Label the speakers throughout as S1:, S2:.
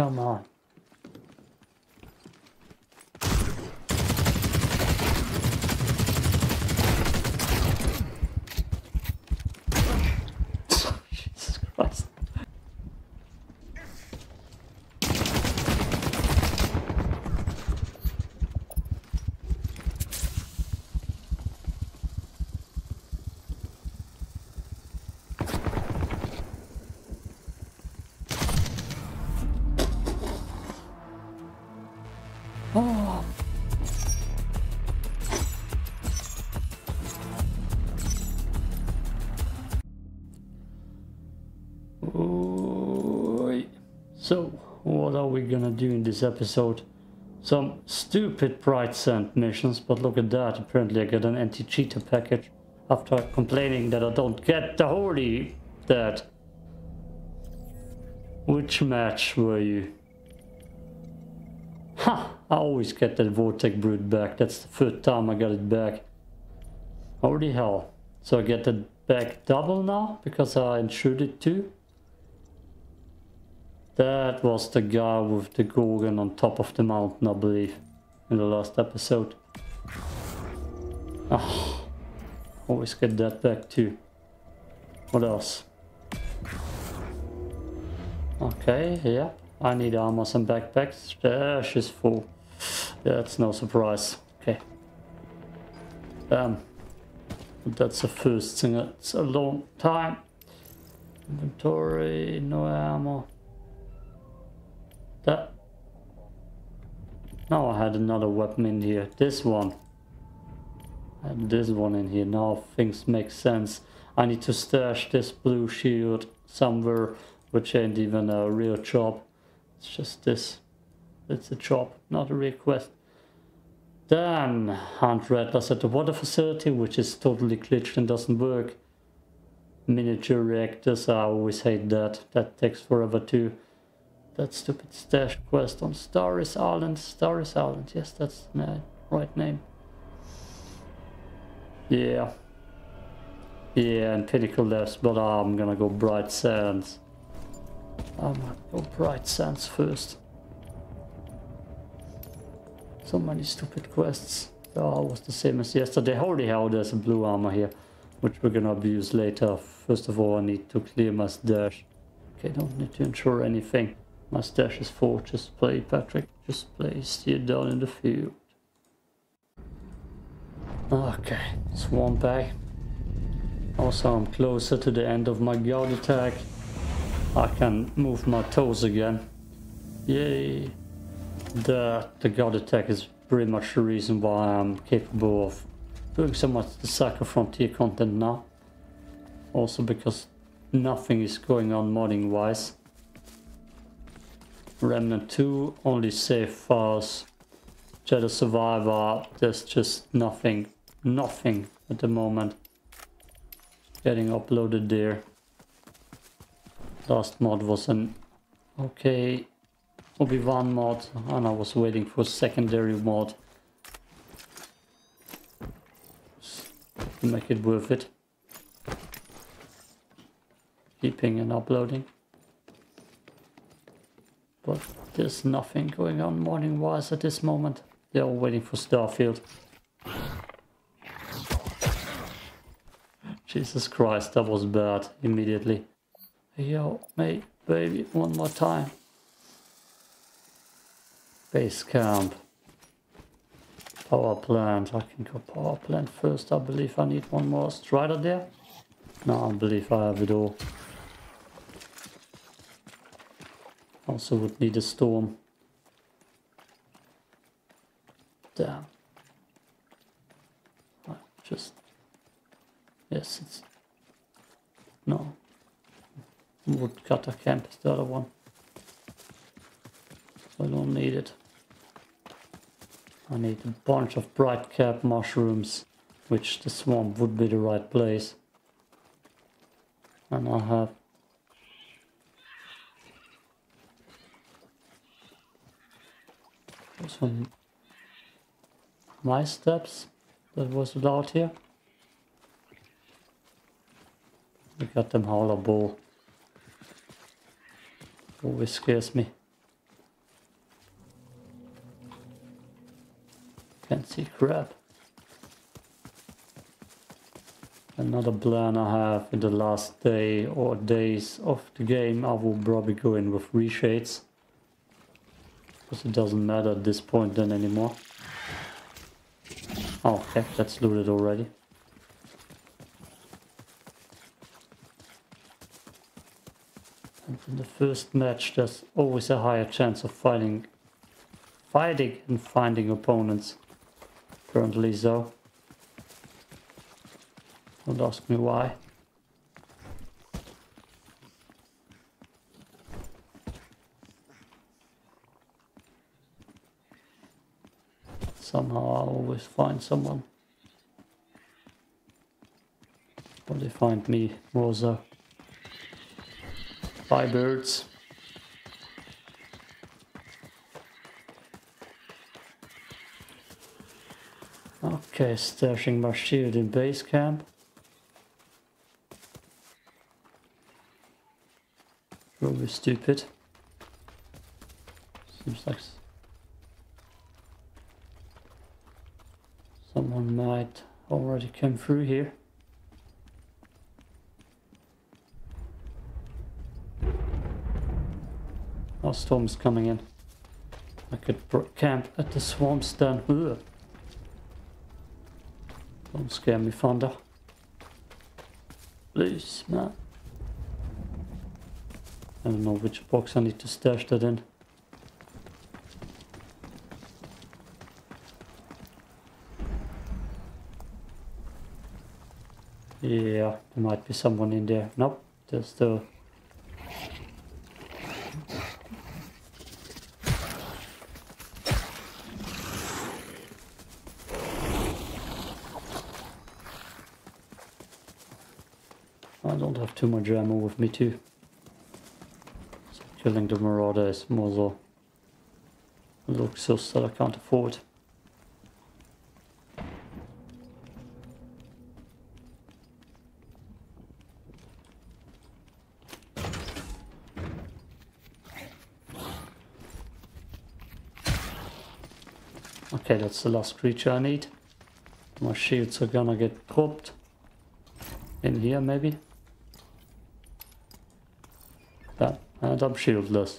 S1: Come on. So, what are we gonna do in this episode? Some stupid Bright Sand missions, but look at that, apparently I get an anti-cheater package after complaining that I don't get the holy that. Which match were you? Ha! I always get that Voltaic Brute back. That's the third time I got it back. Holy hell. So I get it back double now because I it too? That was the guy with the Gorgon on top of the mountain, I believe, in the last episode. Ah, always get that back too. What else? Okay, yeah. I need armor and backpacks. Stash is full. That's no surprise. Okay. Um, that's the first thing. It's a long time. Inventory, no ammo. That. Now I had another weapon in here. This one. And this one in here. Now things make sense. I need to stash this blue shield somewhere, which ain't even a real job. It's just this. It's a job, not a request. Then Hunt Rattlers at the water facility, which is totally glitched and doesn't work. Miniature reactors, I always hate that. That takes forever too. That stupid stash quest on Starry's Island. Starry's Island, yes, that's the right name. Yeah. Yeah, and Pinnacle Labs, but I'm gonna go Bright Sands. I'm gonna go Bright Sands first. So many stupid quests. Oh, it was the same as yesterday. Holy hell, there's a blue armor here, which we're gonna abuse later. First of all, I need to clear my stash. Okay, don't need to insure anything. Full. Just play, Patrick. Just play. Steer down in the field. Okay, swamp bag. Also, I'm closer to the end of my gout attack. I can move my toes again. Yay! The, the gout attack is pretty much the reason why I'm capable of doing so much the Cycle Frontier content now. Also because nothing is going on modding wise. Remnant 2 only save files. Jedi Survivor, there's just nothing, nothing at the moment getting uploaded there. Last mod was an okay Obi-Wan mod and I was waiting for secondary mod to make it worth it. Keeping and uploading. But there's nothing going on morning-wise at this moment. They're all waiting for Starfield. Jesus Christ, that was bad immediately. Yo, mate, baby, one more time. Base camp. Power plant. I can go power plant first. I believe I need one more strider there. No, I believe I have it all. Also would need a storm. Damn. Just... Yes, it's... No. Woodcutter camp is the other one. So I don't need it. I need a bunch of bright cap mushrooms, which the swamp would be the right place. And I have Was from my steps that was allowed here. We got them howler bull. Always scares me. Can't see crap. Another plan I have in the last day or days of the game, I will probably go in with reshades. Because it doesn't matter at this point then anymore. Oh, okay, that's looted already. And in the first match, there's always a higher chance of fighting, fighting and finding opponents. Currently, so. Don't ask me why. Somehow I always find someone. Or they find me so. Bye birds. Okay, stashing my shield in base camp. Probably stupid. Seems like someone might already come through here. Oh, storm's coming in. I could camp at the swamps then. Ugh. Don't scare me, Fonda. Please, man. I don't know which box I need to stash that in. Yeah, there might be someone in there. Nope, there's the... I don't have too much ammo with me too. Killing the Marauder is more so luxus that I can't afford. Okay, that's the last creature I need. My shields are gonna get popped. In here, maybe? And I'm shieldless.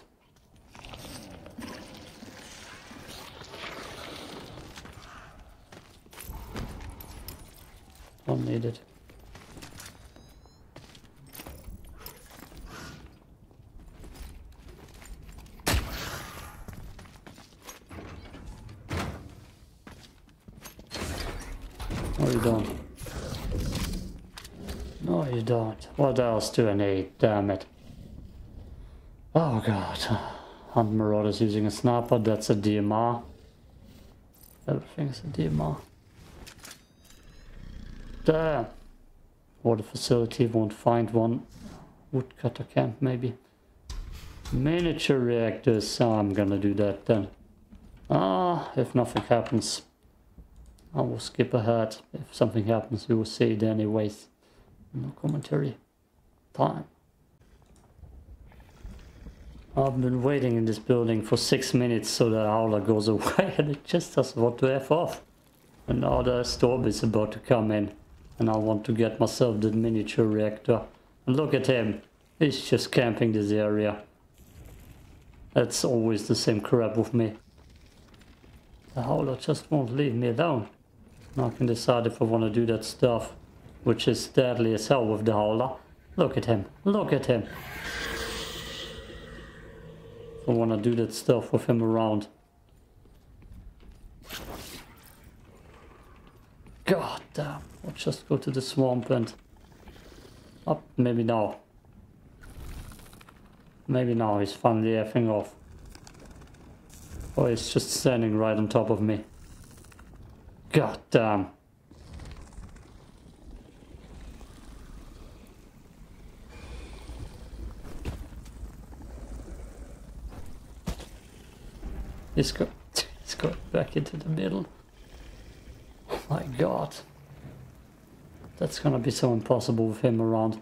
S1: Don't need it. No, you don't. No, you don't. What do I need? Damn it. Oh god. Hunt Marauders using a sniper, that's a DMR. Everything's a DMR. Damn. Water facility won't find one. Woodcutter camp maybe. Miniature reactors, so I'm gonna do that then. Ah, if nothing happens, I will skip ahead. If something happens, we will see it anyways. No commentary. Time. I've been waiting in this building for six minutes so the howler goes away and it just doesn't want to F off. Another storm is about to come in and I want to get myself the miniature reactor. And look at him, he's just camping this area. That's always the same crap with me. The howler just won't leave me alone. Now I can decide if I want to do that stuff, which is deadly as hell with the howler. Look at him, look at him. I want to do that stuff with him around. God damn. I'll just go to the swamp and... Up, oh, maybe now. Maybe now he's finally effing off. Oh, he's just standing right on top of me. God damn. He's got, he's got back into the middle. Oh my god. That's gonna be so impossible with him around.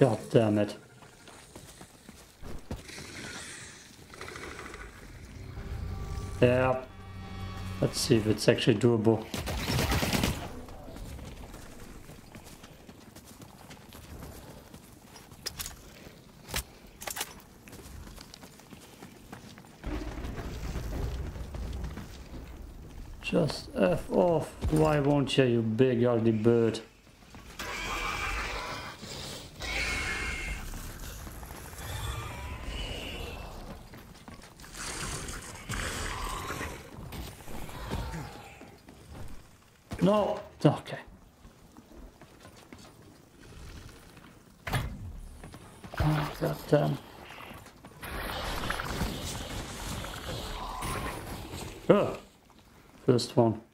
S1: God damn it. Yeah. Let's see if it's actually doable. Just F off. Why won't you, you big ugly bird? No. Okay. Um, oh, God damn. First one.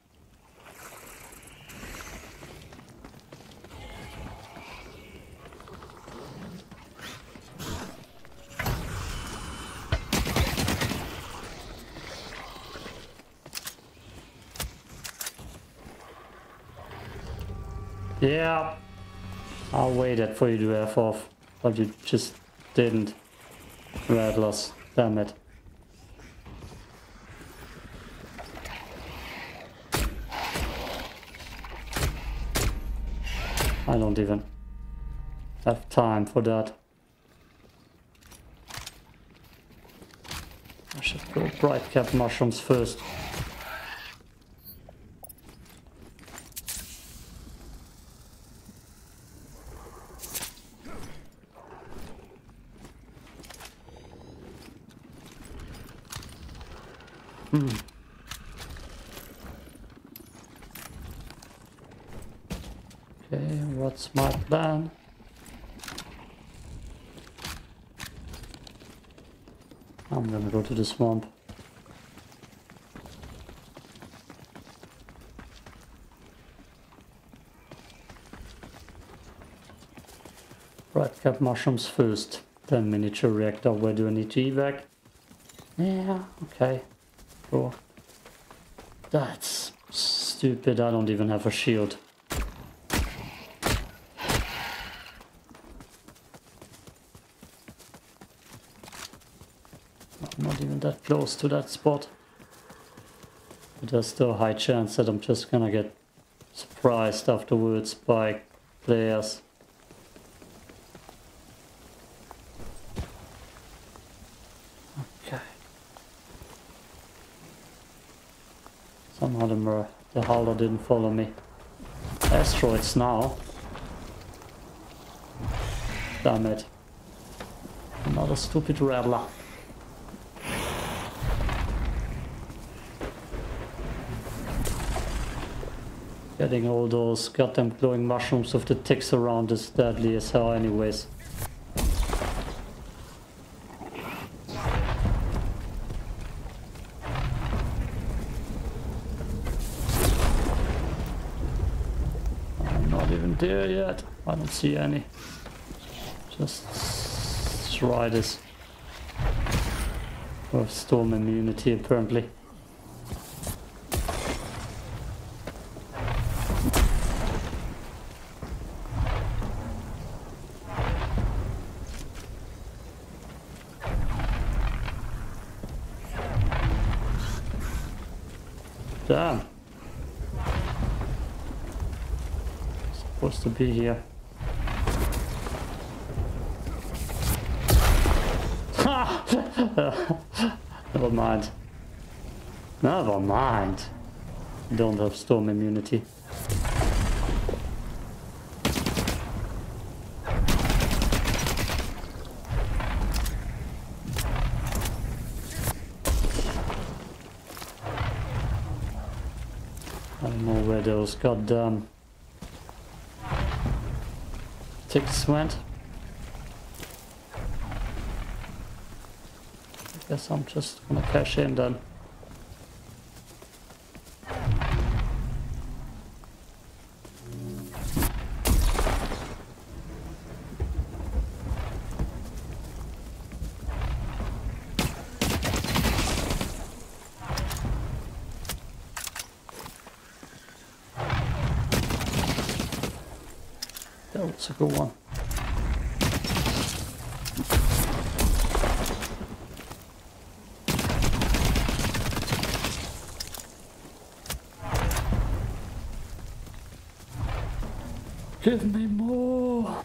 S1: Yeah. I waited for you to F off, but you just didn't. Rattlers, damn it. I don't even have time for that. I should go bright cap mushrooms first. Hmm. Okay, what's my plan? I'm gonna go the swamp. Right, cap mushrooms first, then miniature reactor. Where do I need to evac? Yeah, okay. Cool. That's stupid, I don't even have a shield. I'm not even that close to that spot. But there's still a high chance that I'm just gonna get surprised afterwards by players. Okay. Somehow the, the Howler didn't follow me. Asteroids now. Damn it. Another stupid rattler. Getting all those goddamn glowing mushrooms with the ticks around is deadly as hell anyways. I'm not even there yet. I don't see any. Just try this. With storm immunity apparently. Damn. Supposed to here. Never mind. Never mind. Don't have storm immunity. I don't know where those goddamn ticks went. I guess I'm just gonna cash in then. That was a good one. Give me more.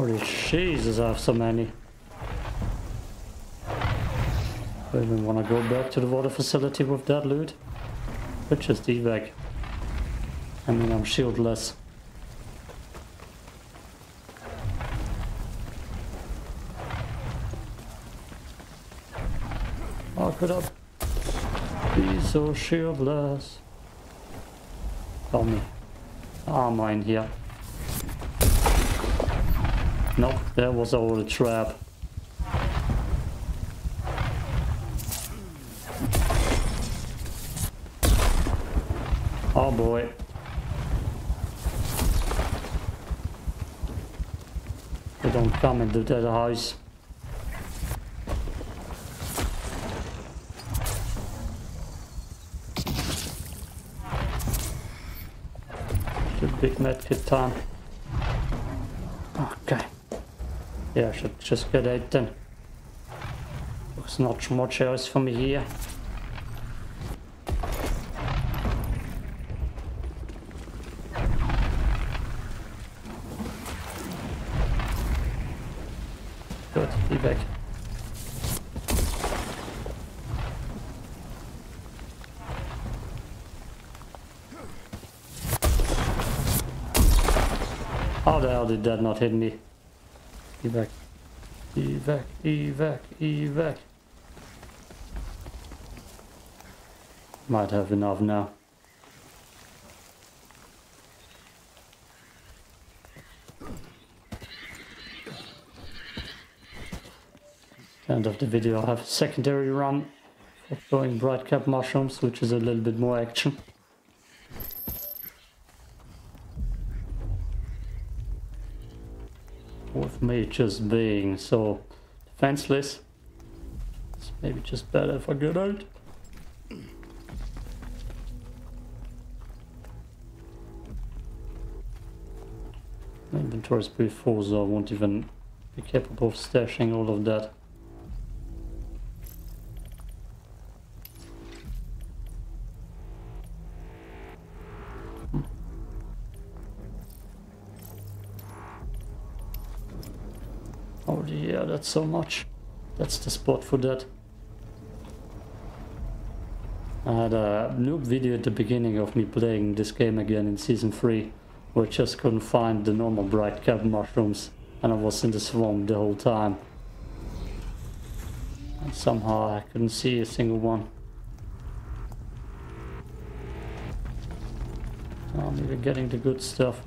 S1: Holy Jesus, I have so many. I even want to go back to the water facility with that loot. But just evac. I mean, I'm shieldless. How could I be so shieldless? Tell me. Armor in here. Nope, that was all a trap. Oh boy. They don't come into that house. The big medkit time. Yeah, I should just get out then. There's not much else for me here. Good, be back. How the hell did that not hit me? Evac. Evac, evac, evac. Might have enough now. End of the video, I have a secondary run for throwing bright cap mushrooms, which is a little bit more action. With me just being so defenseless. It's maybe just better if I get out. My inventory is pretty full, so I won't even be capable of stashing all of that. So much. That's the spot for that. I had a noob video at the beginning of me playing this game again in season 3 where I just couldn't find the normal bright cap mushrooms and I was in the swamp the whole time. And somehow I couldn't see a single one. I'm even getting the good stuff.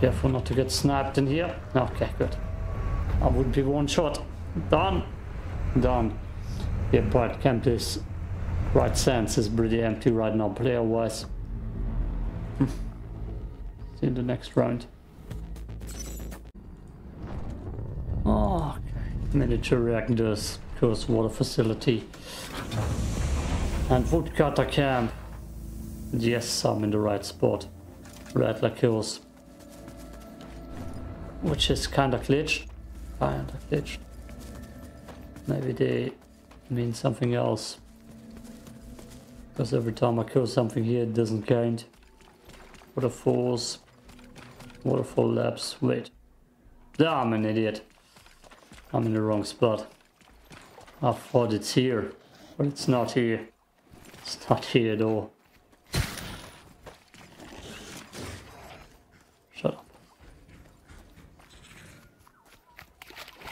S1: Careful not to get sniped in here. Okay, good. I would be one shot. Done. Done. Yeah, but camp is Bright Sands is pretty empty right now player wise. Hmm. See in the next round. Oh, okay. Miniature reactors, course water facility. And woodcutter camp. Yes, I'm in the right spot. Rattler kills which is kind of glitched. Kind of glitched. Maybe they mean something else. Because every time I kill something here, it doesn't count. Waterfalls. Waterfall labs. Wait. Ah, I'm an idiot. I'm in the wrong spot. I thought it's here. But it's not here. It's not here at all.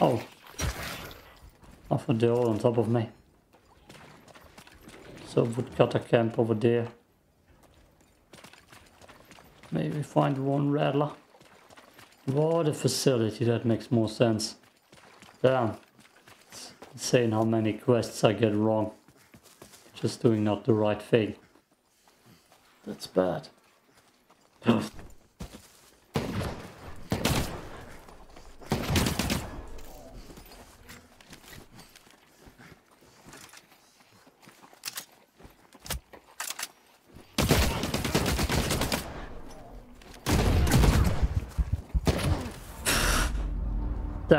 S1: Oh. I thought they're on top of me. So woodcutter camp over there. Maybe find one rattler. a facility, that makes more sense. Damn. It's insane how many quests I get wrong. Just doing not the right thing. That's bad.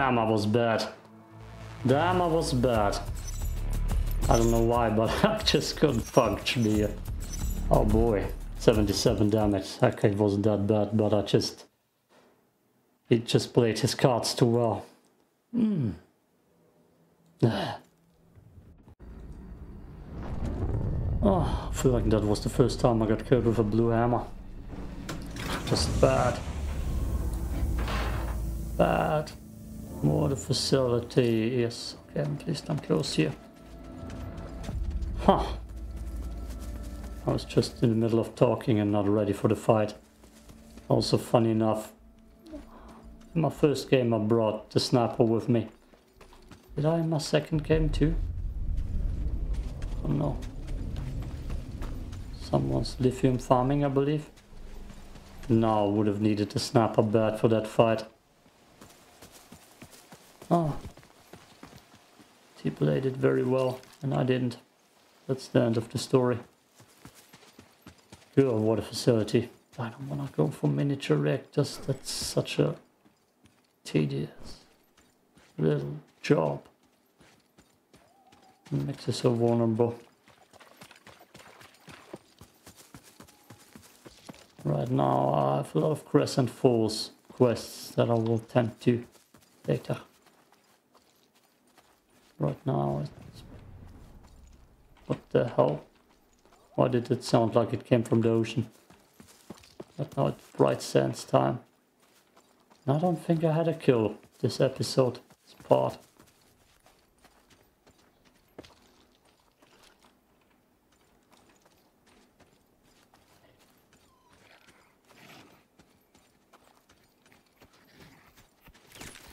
S1: Damn, I was bad. Damn, I was bad. I don't know why, but I just couldn't punch here. Oh boy, 77 damage. Okay, it wasn't that bad, but I just... He just played his cards too well. Hmm. oh, I feel like that was the first time I got killed with a blue hammer. Just bad. Bad. More facility, yes. Okay, please don't close here. Huh. I was just in the middle of talking and not ready for the fight. Also funny enough, in my first game I brought the sniper with me. Did I in my second game too? Oh no. Someone's lithium farming I believe. No, would have needed the sniper bad for that fight. Oh. He played it very well, and I didn't. That's the end of the story. Oh, Good water facility. I don't want to go for miniature reactors. That's such a tedious little job. It makes you so vulnerable. Right now I have a lot of Crescent Falls quests that I will tend to later right now. It's... What the hell? Why did it sound like it came from the ocean? But now it's bright sands time. I don't think I had a kill this episode, this part.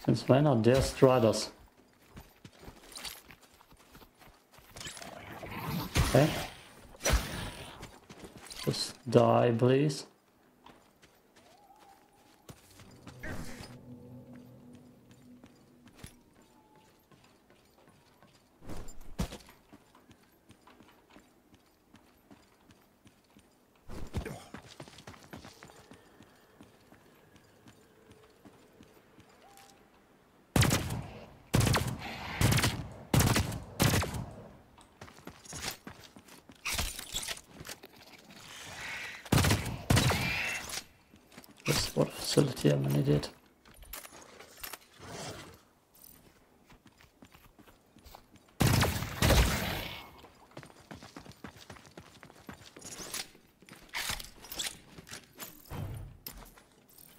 S1: Since when are there striders? Okay. Just die, please. facility, I'm an idiot.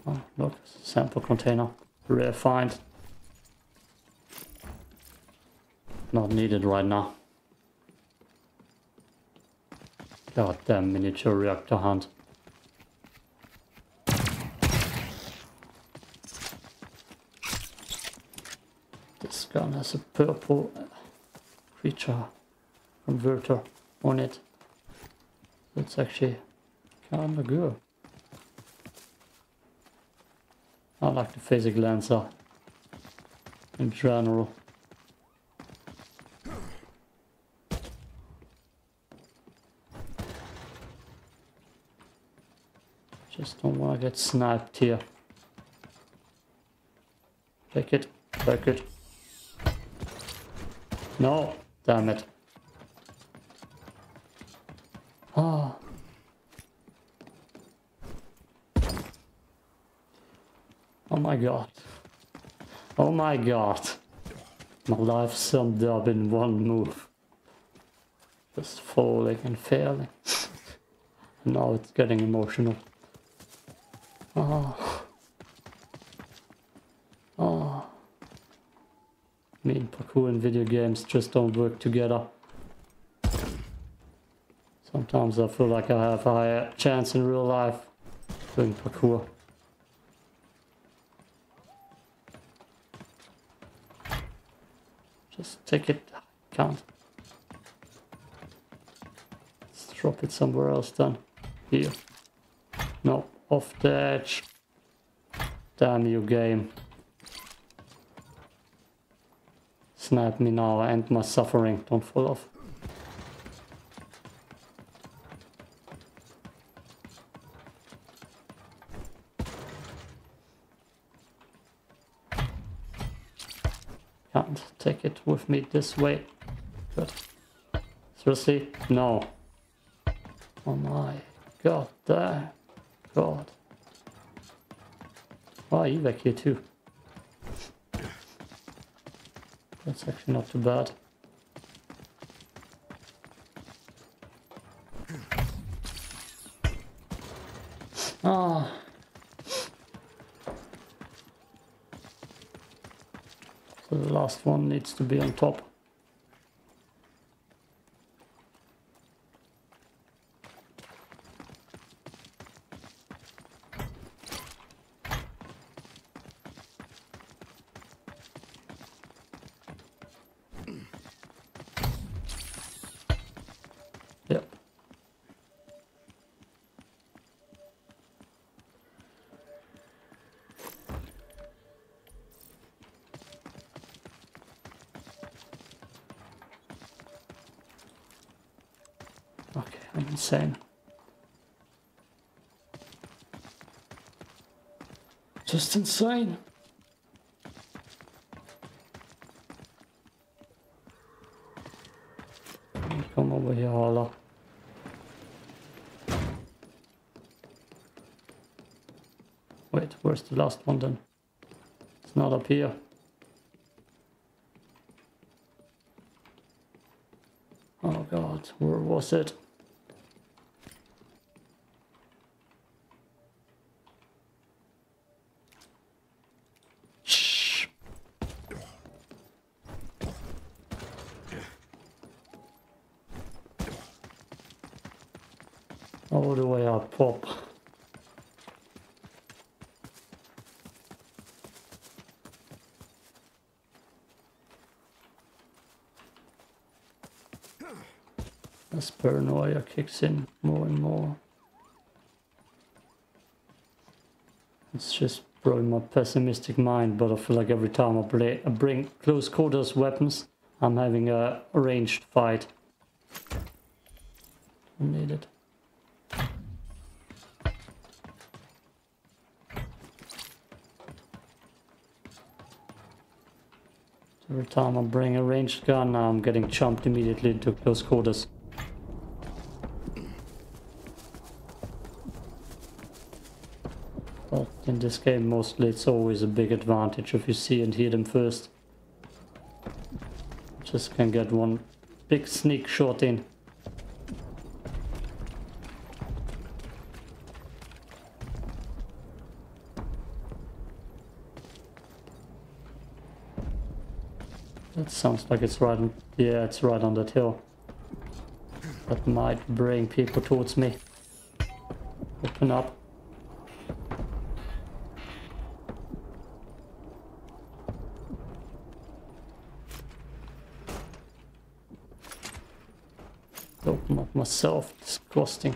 S1: Oh, look, sample container. Rare find. Not needed right now. God damn miniature reactor hunt. This gun has a purple creature converter on it. That's actually kind of good. I like the physical answer in general. Just don't want to get sniped here. Take it, take it. No, damn it. My god. Oh my god. My life summed up in one move. Just falling and failing. now it's getting emotional. Oh. Oh. Me and parkour in video games just don't work together. Sometimes I feel like I have a higher chance in real life doing parkour. Take it. Can't. Let's drop it somewhere else then. Here. No, off the edge. Damn you game. Snap me now, end my suffering. Don't fall off. Can't take it with me this way. Good. Seriously? No. Oh my god, damn. God. Why you back here too. That's actually not too bad. Ah. So the last one needs to be on top. Yep. Okay, I'm insane. Just insane. Come over here, Harla. Wait, where's the last one then? It's not up here. Oh god, where was it? Shh. All the way up, pop. Paranoia kicks in more and more. It's just probably my pessimistic mind, but I feel like every time I, play, I bring close quarters weapons, I'm having a ranged fight. I need it. Every time I bring a ranged gun, I'm getting jumped immediately into close quarters. But in this game, mostly it's always a big advantage if you see and hear them first. Just can get one big sneak shot in. That sounds like it's right on, yeah, it's right on that hill. That might bring people towards me. Open up. Open up myself, disgusting.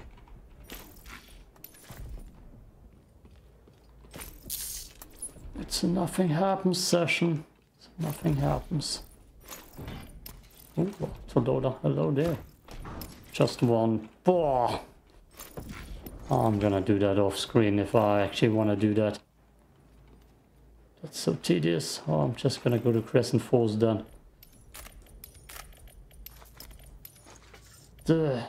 S1: It's a nothing happens session. It's nothing happens. Oh, Toloda, hello there. Just one. Boah. I'm gonna do that off screen if I actually want to do that. That's so tedious. Oh, I'm just gonna go to Crescent Falls then. Duh.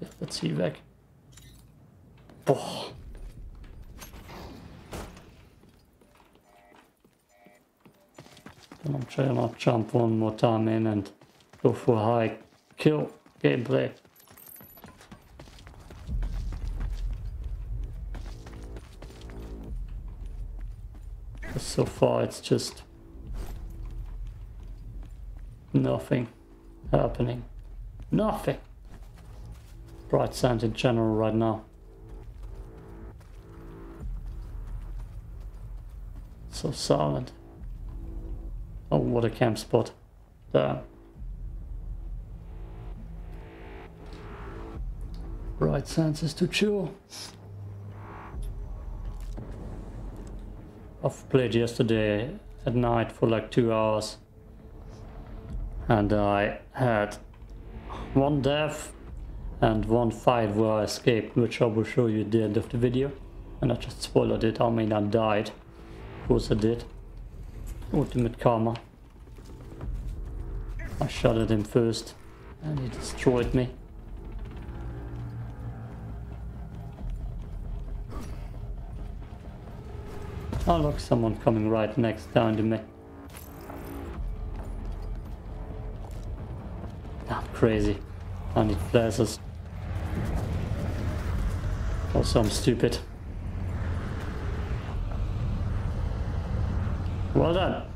S1: Yeah, let's see back. Boah. I'm trying to jump one more time in and go for high kill gameplay. So far it's just nothing happening. Nothing. Bright Sands in general right now. So silent. Oh, what a camp spot. There. Right senses to chill. I've played yesterday at night for like two hours. And I had one death and one fight where I escaped, which I will show you at the end of the video. And I just spoiled it, I mean I died. Of course I did. Ultimate karma. I shot at him first and he destroyed me. Oh look, someone coming right next down to me. I'm crazy. I need flashes. Also I'm stupid. Well done.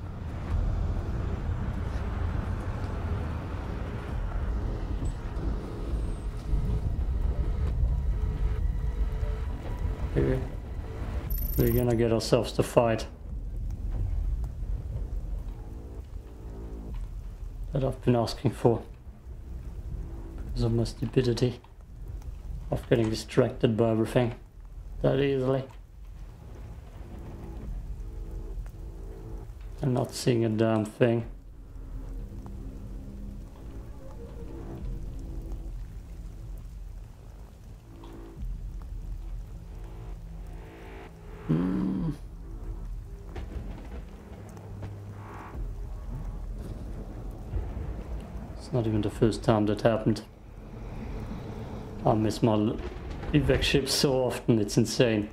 S1: We're gonna get ourselves to fight. That I've been asking for. Because of my stupidity. Of getting distracted by everything. That easily. And not seeing a damn thing. Hmm. It's not even the first time that happened. I miss my evac ships so often, it's insane.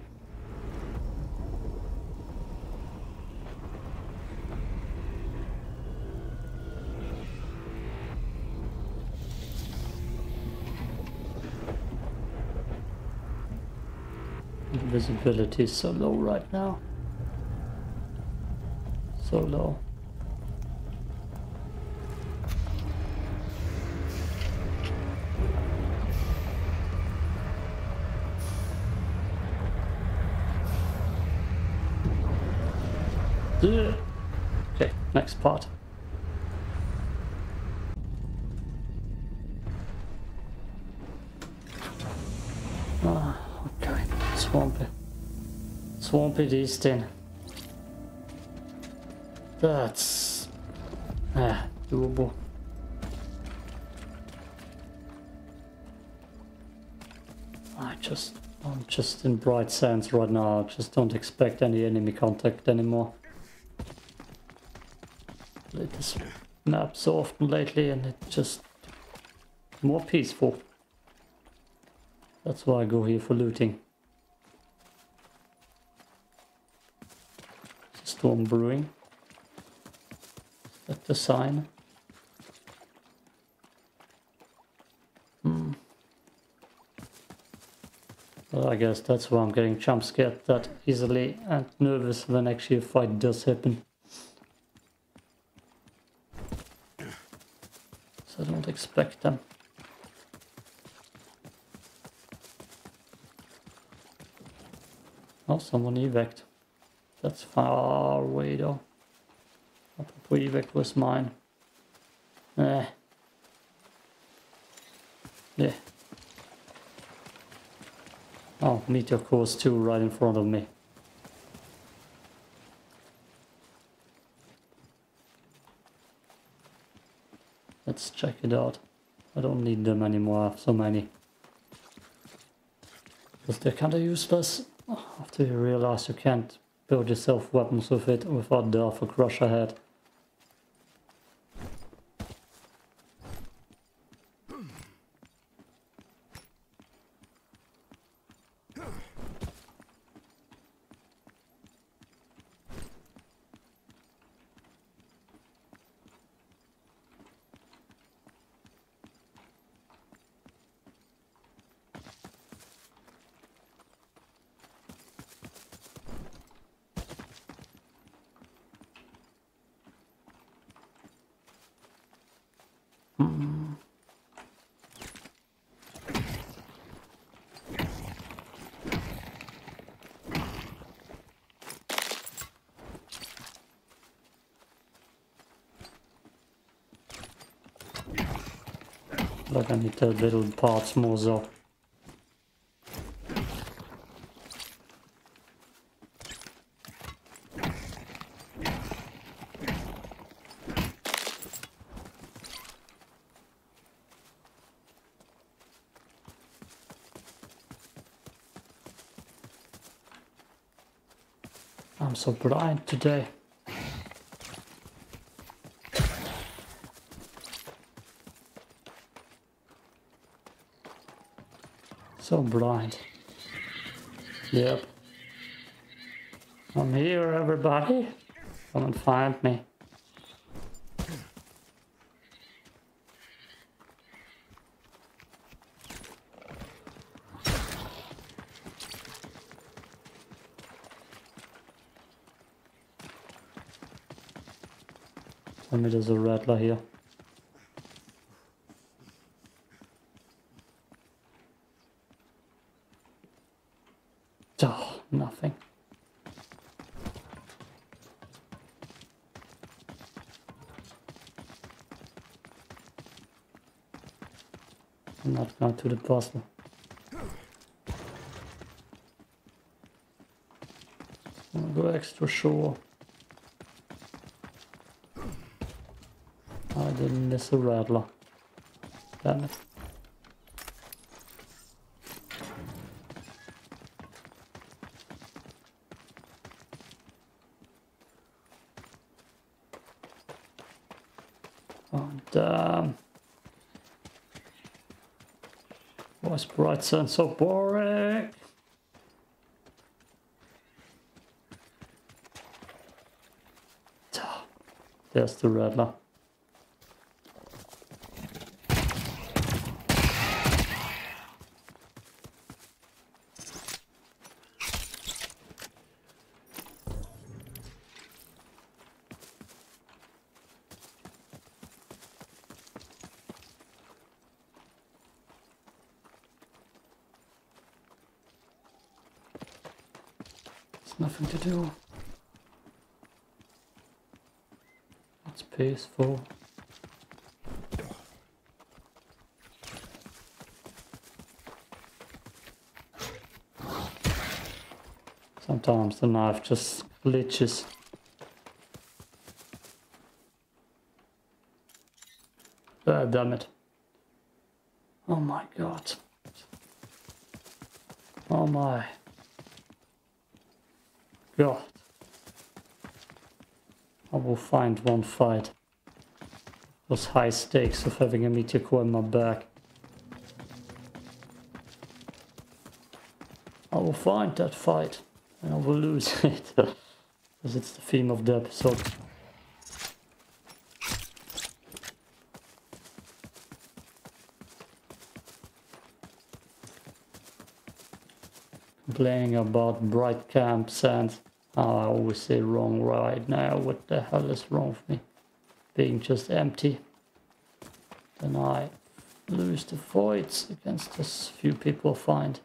S1: Visibility is so low right now. So low. Okay, next part. Ah, okay, swampy. Swampy these then. That's ah, doable. I just I'm just in Bright Sands right now. I just don't expect any enemy contact anymore this map so often lately and it's just more peaceful. That's why I go here for looting. Storm Brewing. Is that the sign? Hmm. Well, I guess that's why I'm getting jump scared that easily and nervous when actually a fight does happen. I don't expect them. Oh, someone evac. That's far away though. Apropos evac was mine. Eh. Yeah. Oh, meteor cores 2 right in front of me. Let's check it out. I don't need them anymore, so many. Because they're kinda useless. Oh, after you realize you can't build yourself weapons with it without the alpha crusher head. te little parts more so. I'm so bright today. So blind. Yep. I'm here, everybody. Come and find me. Tell me there's a rattler here. Oh, nothing. I'm not going to the puzzle. Go extra sure. I didn't miss a rattler. Damn it. Oh, damn. Bright Sands so boring? There's the rattler. There's nothing to do. It's peaceful. Sometimes the knife just glitches. Ah, damn it. Oh my god. Oh my god. I will find one fight. Those high stakes of having a meteor core in my back. I will find that fight and I will lose it. because it's the theme of the episode. Complaining about bright camps and oh, I always say wrong right now. What the hell is wrong with me? Being just empty. Then I lose the voids against as few people find.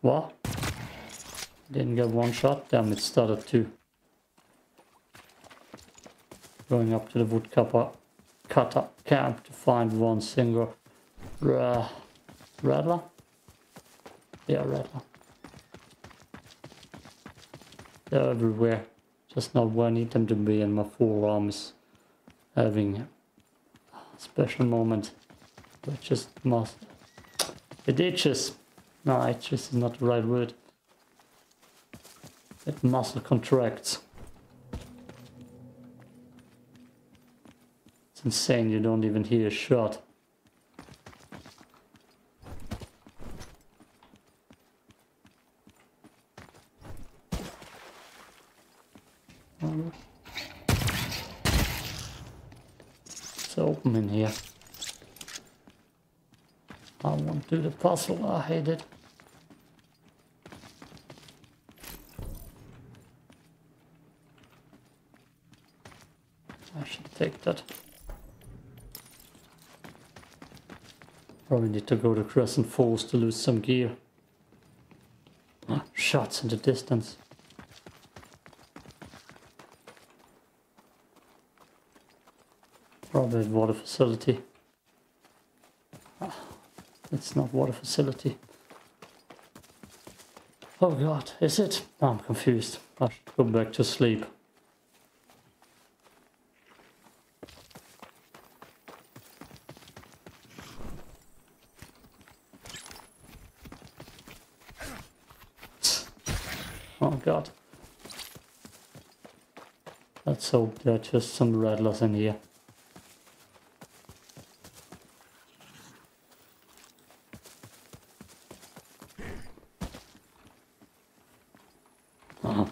S1: What? Didn't get one shot, damn it started two. Going up to the woodcutter cutter camp to find one single ra rattler. Yeah, rattler. They're everywhere. Just not where I need them to be and my forearm is having a special moment. But just must it itches. No, itches is not the right word. It muscle contracts. It's insane, you don't even hear a shot. It's open in here. I won't do the puzzle, I hate it. I should take that. Probably need to go to Crescent Falls to lose some gear. Ah, shots in the distance. Probably at water facility. It's not water facility. Oh god, is it? I'm confused. I should go back to sleep. Oh god. Let's hope there are just some rattlers in here. Oh,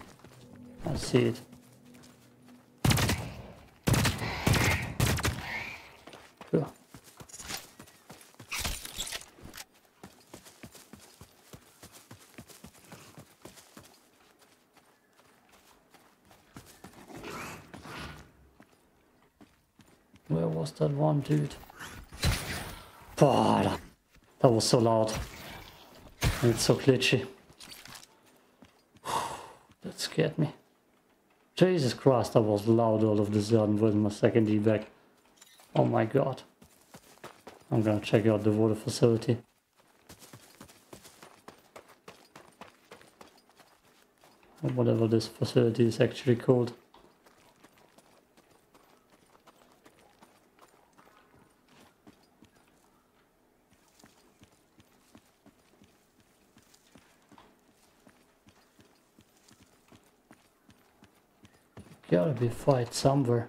S1: Where was that one dude? God, that was so loud. And it's so glitchy. That scared me. Jesus Christ, that was loud all of the sudden with my second evac. Oh my god. I'm gonna check out the water facility. Whatever this facility is actually called. Be fight somewhere.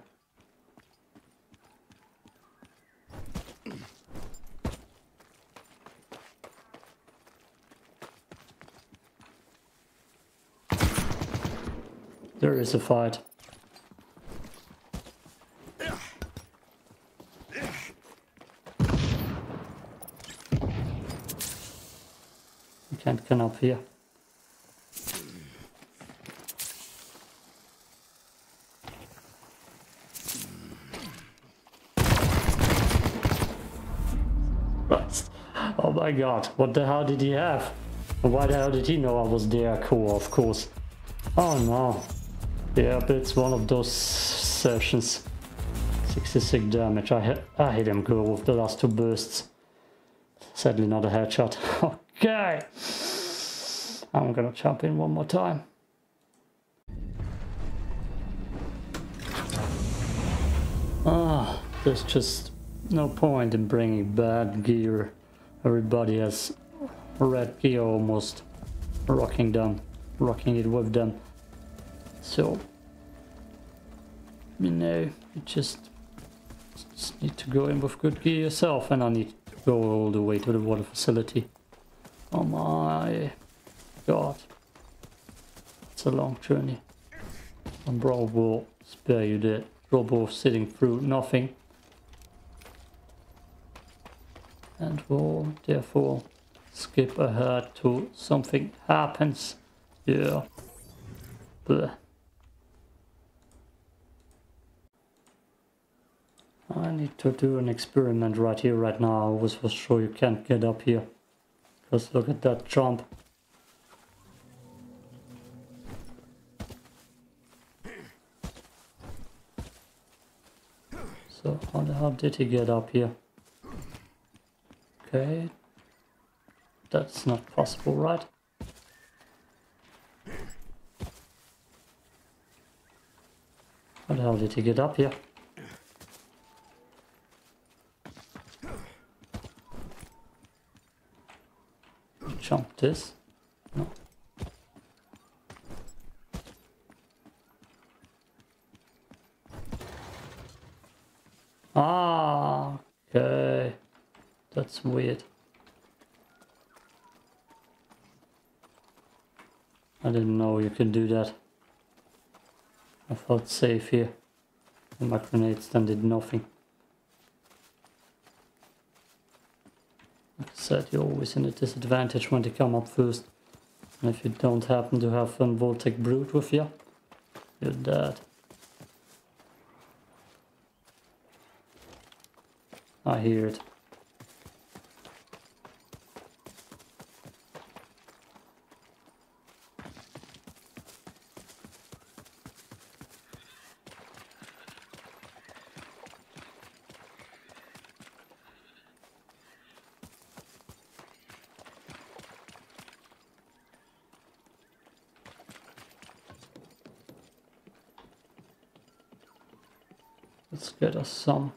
S1: There is a fight. You can't come up here. My god, what the hell did he have? Why the hell did he know I was there? Cool, of course. Oh no. Yeah, it's one of those sessions. 66 damage. I hit, I hit him good with the last two bursts. Sadly not a headshot. Okay. I'm gonna jump in one more time. Ah, there's just no point in bringing bad gear. Everybody has red gear almost rocking them, rocking it with them. So, uh, you know, you just, just need to go in with good gear yourself and I need to go all the way to the water facility. Oh my god. It's a long journey. And bro will spare you the trouble of sitting through nothing. And will therefore skip ahead to something happens. Yeah. I need to do an experiment right here, right now. I was for sure you can't get up here. Because look at that jump. So how the hell did he get up here? Okay. That's not possible, right? How the hell did he get up here? Jump this? No. Ah, okay. That's weird. I didn't know you could do that. I felt safe here. And my grenades then did nothing. Like I said, you're always in a disadvantage when they come up first. And if you don't happen to have a Voltaic Brute with you, you're dead. I hear it. Let's get us some.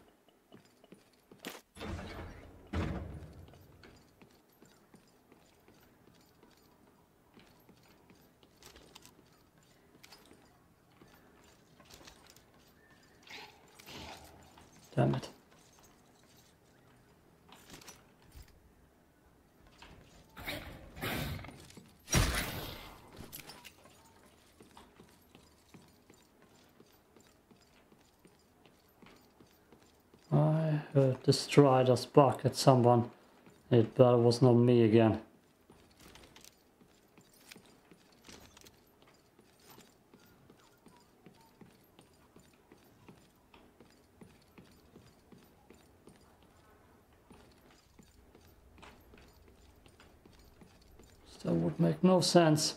S1: Damn it. I the striders bark at someone. It better was not me again. That would make no sense.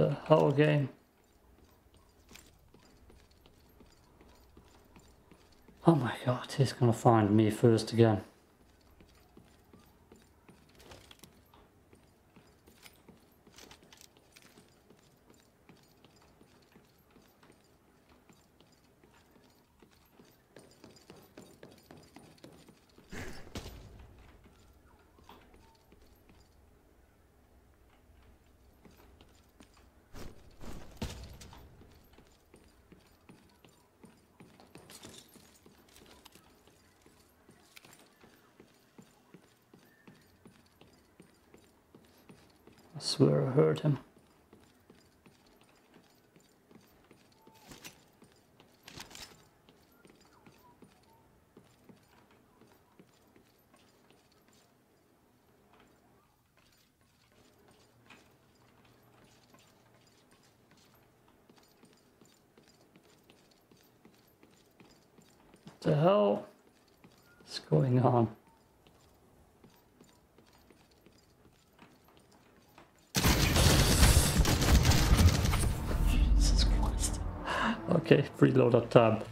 S1: The whole game. Oh my god, he's gonna find me first again. I swear I heard him. What the hell is going on? Jesus Christ. Okay, a tab.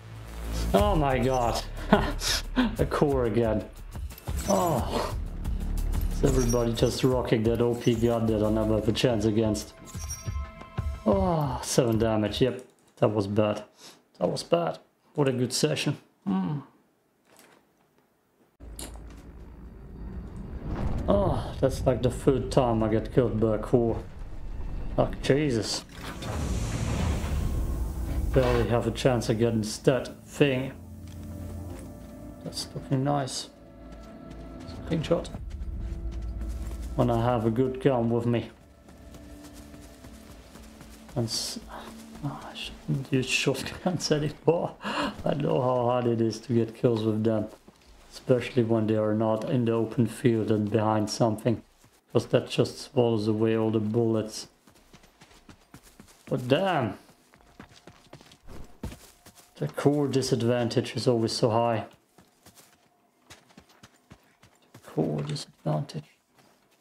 S1: Oh my god. a Kor again. Oh. Is everybody just rocking that OP gun that I never have a chance against? Oh, seven damage. Yep, that was bad. That was bad. What a good session. Mm. Oh, that's like the third time I get killed by a Kor. Like, Jesus. Barely have a chance against that thing. That's looking nice. Clean shot. When I have a good gun with me. And oh, I shouldn't use shotguns anymore. I know how hard it is to get kills with them. Especially when they are not in the open field and behind something. Because that just swallows away all the bullets. But damn! The Kor disadvantage is always so high. The Kor disadvantage.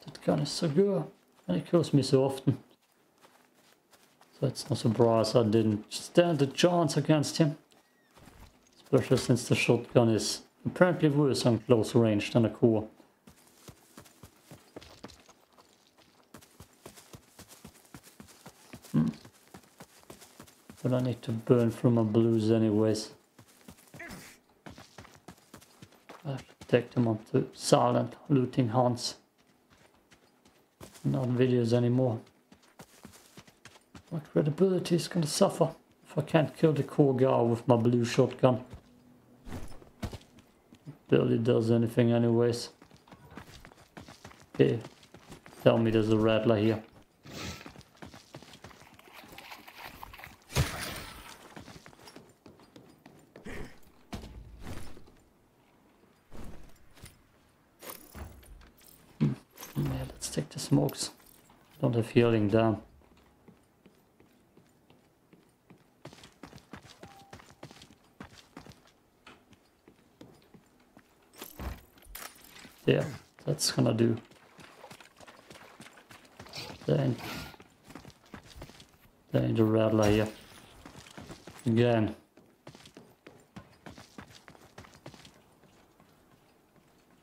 S1: That gun is so good. And it kills me so often. So it's no surprise I didn't stand a chance against him. Especially since the shotgun is apparently worse on close range than a Kor. But I need to burn through my blues anyways. I have to take them onto silent looting hunts. Not videos anymore. My credibility is gonna suffer if I can't kill the Kor guy with my blue shotgun. Barely does anything anyways. Okay, tell me there's a rattler here. Hmm. Yeah, let's take the smokes. Don't have healing down. Yeah, that's gonna do. Then, then the rattler here. Again.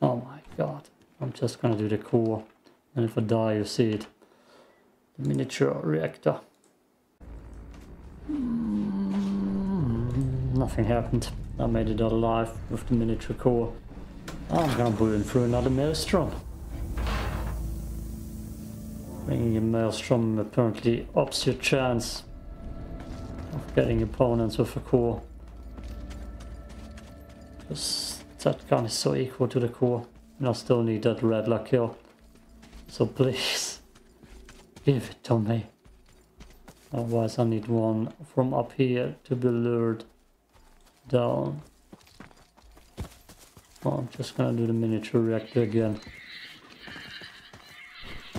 S1: Oh my god. I'm just gonna do the core. And if I die, you see it. Miniature reactor. Mm, nothing happened. I made it out alive with the miniature core. I'm gonna burn through another maelstrom. Bringing a maelstrom apparently ups your chance of getting opponents with a Kor. Because that gun is so equal to the Kor. And I still need that red luck kill. So please, give it to me. Otherwise I need one from up here to be lured down. Well, I'm just gonna do the miniature reactor again.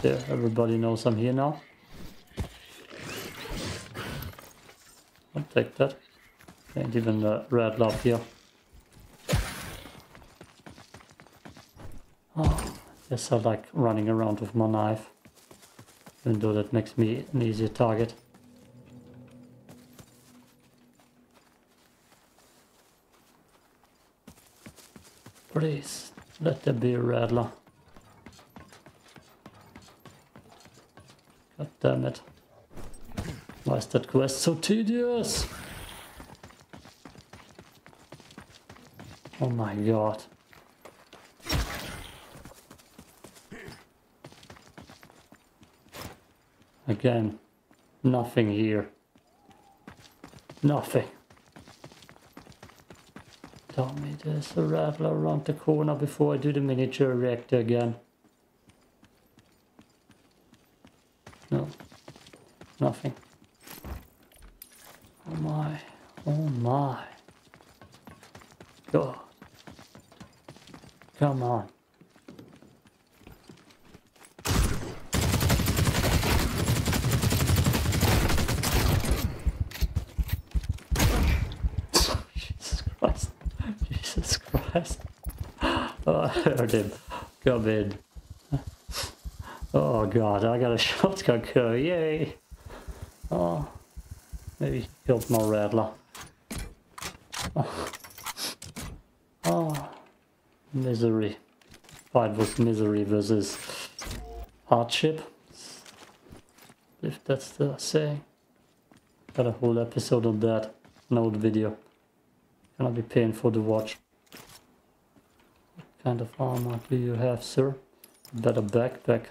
S1: There, everybody knows I'm here now. I'll take that. Ain't even a red love here. Oh, yes, I like running around with my knife. Even though that makes me an easier target. Please, let there be a rattler. God damn it. Why is that quest so tedious? Oh my god. Again, nothing here. Nothing. Tell me there's a rattler around the corner before I do the miniature reactor again. No. Nothing. Oh my. Oh my. God. Come on. Jesus Christ. Jesus Christ. Oh, I heard him. Come in. Oh god, I got a shotgun kill, yay! Oh, maybe he killed my rattler. Oh. oh, misery. Fight with misery versus hardship. If that's the saying. Got a whole episode on that, an old video. Gonna be painful to watch. Kind of armor do you have, sir? Better backpack.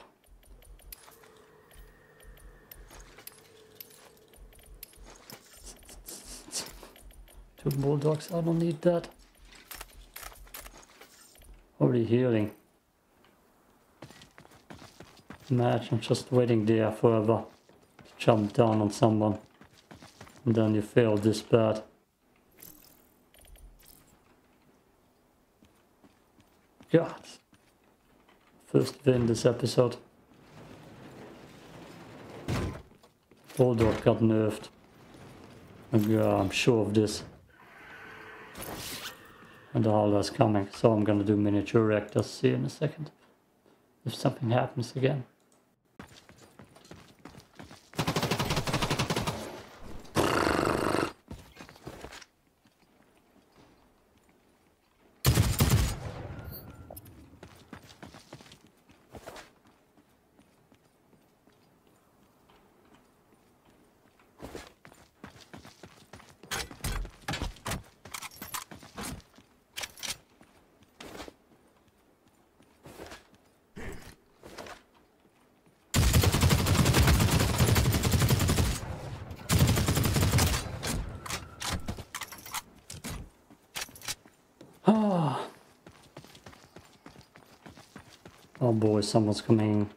S1: Two bulldogs, I don't need that. Already healing. Imagine just waiting there forever to jump down on someone. And then you fail this bad. God. First win this episode. Bulldog got nerfed. I'm sure of this. And the Howler's coming, so I'm gonna do miniature reactors, see in a second. If something happens again. Oh. Oh boy, someone's coming.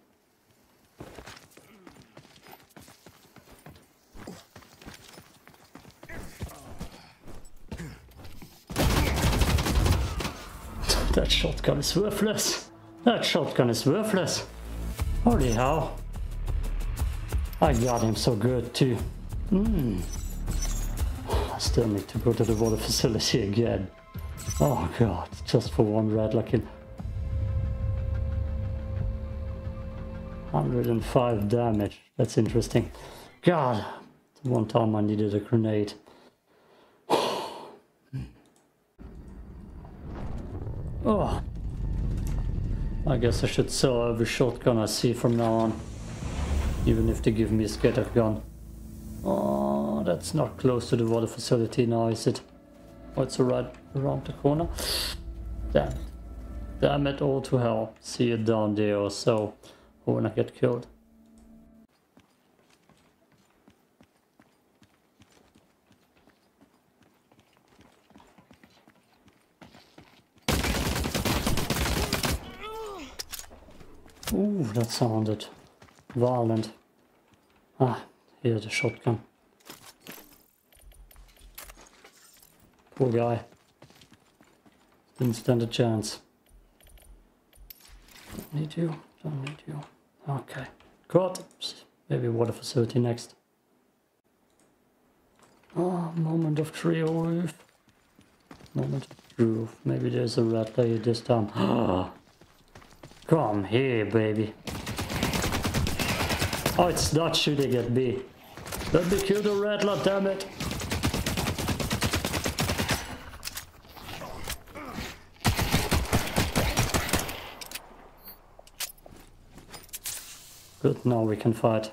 S1: that shotgun is worthless. That shotgun is worthless. Holy hell. I got him so good too. Hmm. I still need to go to the water facility again. Oh god, just for one red looking. 105 damage. That's interesting. God, one time I needed a grenade. oh. I guess I should sell every shotgun I see from now on. Even if they give me a scatter gun. Oh, that's not close to the water facility now, is it? Oh, it's right around the corner. Damn. Damn it all to hell. See it down there or so. When I get killed. Ooh, that sounded violent. Ah, here's the shotgun. Poor guy. Didn't stand a chance. Don't need you, don't need you. Okay. Got maybe water facility next. Oh, moment of truth. Moment of truth. Maybe there's a rat lady this time. Come here, baby. Oh, it's not shooting at me. Let me kill the rattler, damn it. Good, now we can fight.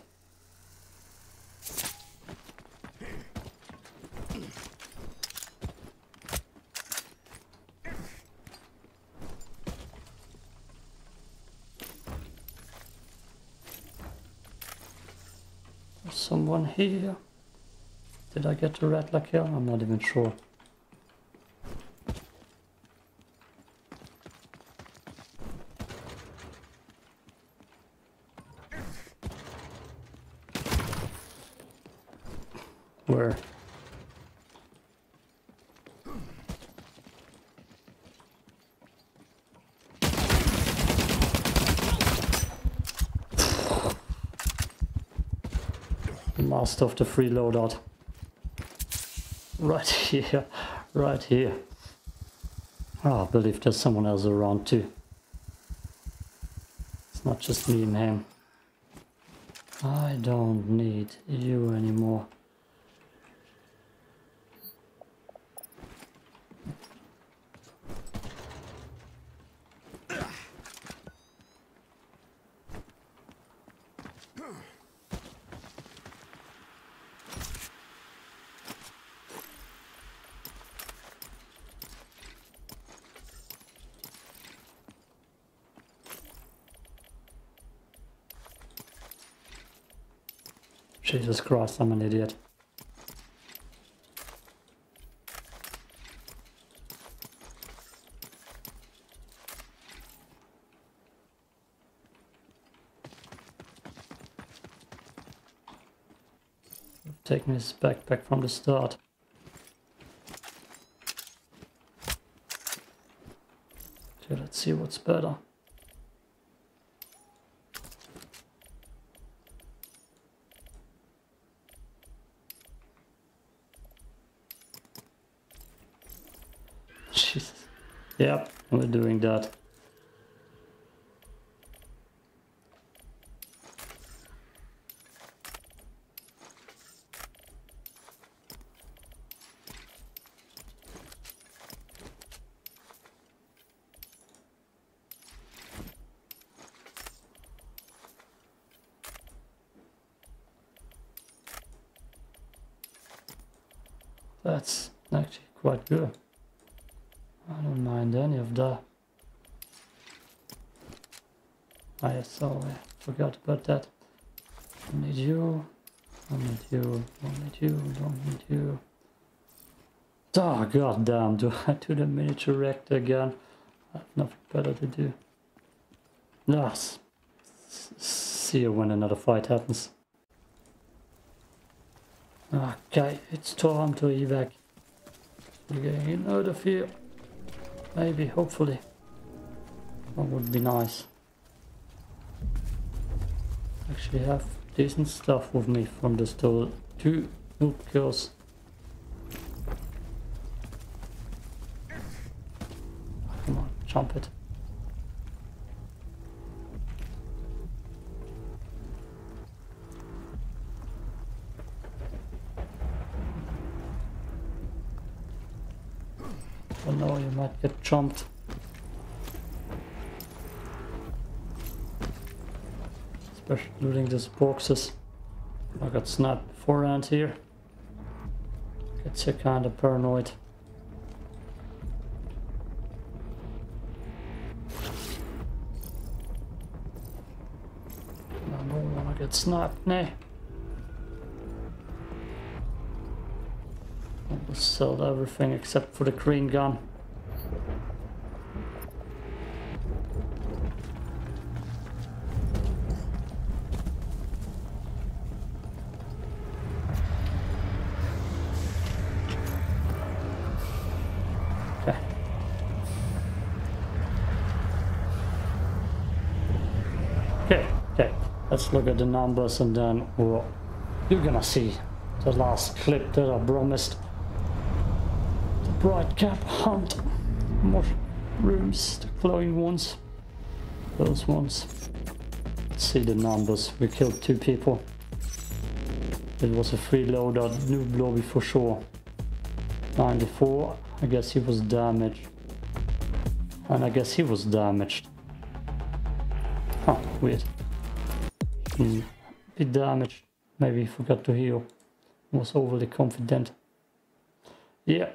S1: Someone here. Did I get the rattler kill? I'm not even sure. Where? Master of the free loadout. Right here, right here. Oh, I believe there's someone else around too. It's not just me and him. I don't need you anymore. Jesus Christ, I'm an idiot. Taking his backpack from the start. Okay, let's see what's better. Jesus. Yep, we're doing that. That's actually quite good. I don't mind any of that. I saw, I forgot about that. Don't need you, don't need you, don't need you, don't need you. Ah, oh, god damn, do I do the miniature reactor again? I have nothing better to do. Ah, yes. See you when another fight happens. Ah, okay, it's time to evac. We're getting out of here. Maybe, hopefully. That would be nice. Actually have decent stuff with me from the store. Two noob kills. Come on, jump it. Oh no, you might get jumped. especially looting these boxes. I got sniped beforehand here. It's a kind of paranoid. I don't want to get sniped, nay. I'll sell everything except for the green gun. Look at the numbers and then well, you're gonna see the last clip that I promised. The bright cap hunt. More rooms, the glowing ones. Those ones. Let's see the numbers. We killed two people. It was a freeloader, new lobby for sure. 94. I guess he was damaged. And I guess he was damaged. Huh, weird. Hmm. Bit damaged. Maybe he forgot to heal. Was overly confident. Yeah.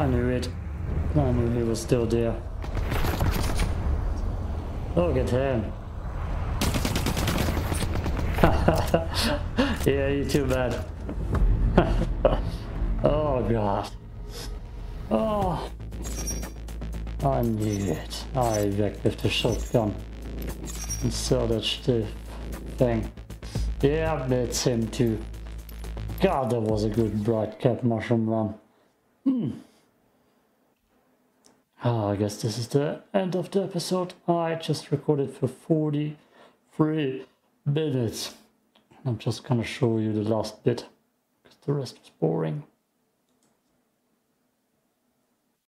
S1: I knew it. I knew he was still there. Look at him. yeah, you too bad. oh god. Oh. I knew it. I back with the shotgun. And saw that stiff thing. Yeah, that's him too. God, that was a good bright cap mushroom run. Hmm. Oh, I guess this is the end of the episode. I just recorded for 43 minutes. I'm just gonna show you the last bit, because the rest was boring.